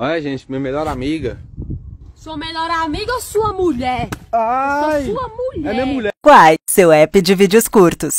Olha, gente, minha melhor amiga. Sua melhor amiga ou sua mulher? Ai! Sua mulher. É minha mulher. Quai, seu app de vídeos curtos.